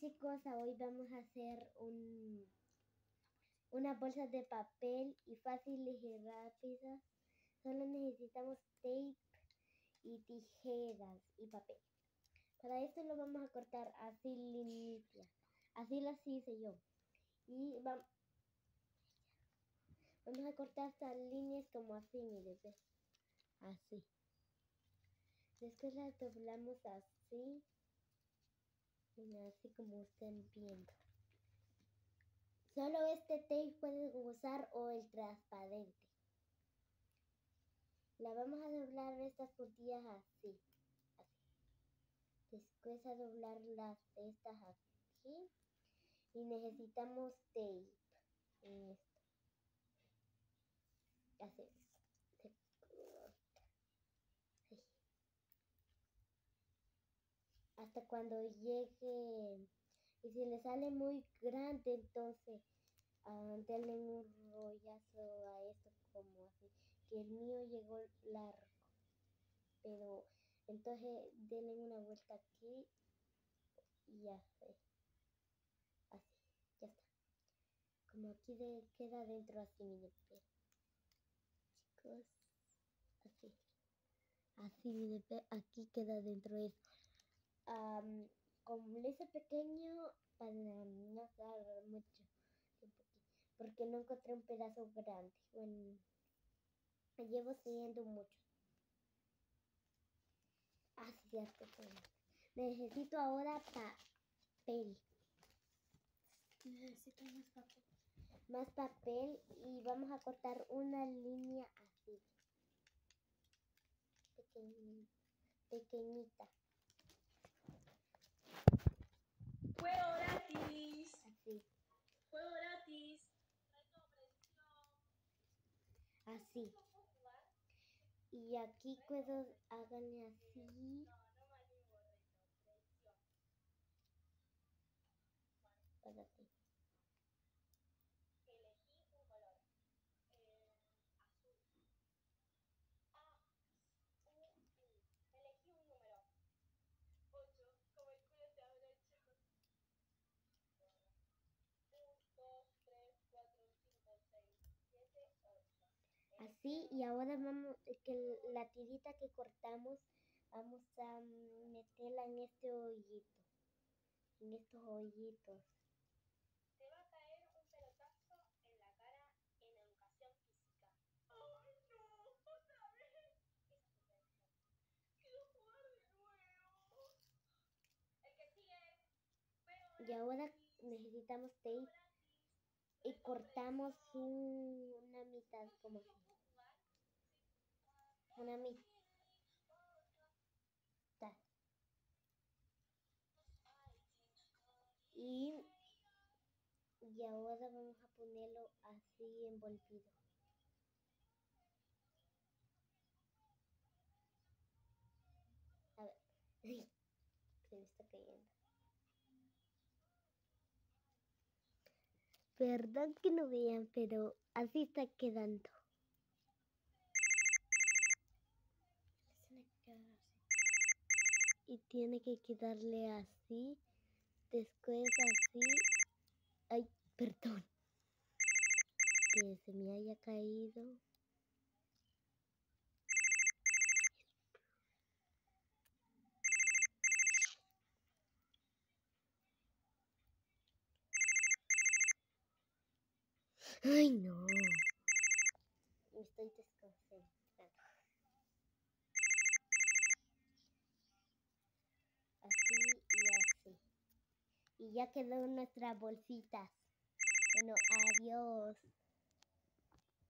Chicos, hoy vamos a hacer un, una bolsa de papel y fáciles y rápidas. Solo necesitamos tape y tijeras y papel. Para esto lo vamos a cortar así limpia. Así lo hice yo. Y vamos a cortar estas líneas como así, miren, Así. Después las doblamos así así como están viendo. Solo este tape puede usar o el transparente. La vamos a doblar estas puntillas así, así. Después a doblar las estas aquí. Y necesitamos tape en esto. Así. Hasta cuando llegue y si le sale muy grande entonces uh, denle un rollazo a esto como así que el mío llegó largo. Pero entonces denle una vuelta aquí y así así ya está. Como aquí queda dentro así miren chicos. Así. Así miren aquí queda dentro esto um, con ese pequeño para no dar mucho tiempo aquí, porque no encontré un pedazo grande. Bueno, me llevo siguiendo mucho. Ah, cierto. Necesito ahora papel. Necesito más papel. Más papel y vamos a cortar una línea así. pequeñita. Juego gratis. Así. Juego gratis. Así. Y aquí puedo háganle así. Para ti. Así y ahora vamos que la tirita que cortamos vamos a meterla en este hoyito en estos hoyitos. Te va a caer un pelotazo en la cara en educación física. Ay no otra vez quiero jugar de nuevo. El que sigue y ahora necesitamos tape y cortamos una mitad como así una mitad. Y, y ahora vamos a ponerlo así envolvido. A ver, se me está cayendo. Perdón que no vean, pero así está quedando. Y tiene que quedarle así, después así, ay, perdón, que se me haya caído. Ay, no. Me estoy y ya quedó nuestras bolsitas. Bueno, adiós.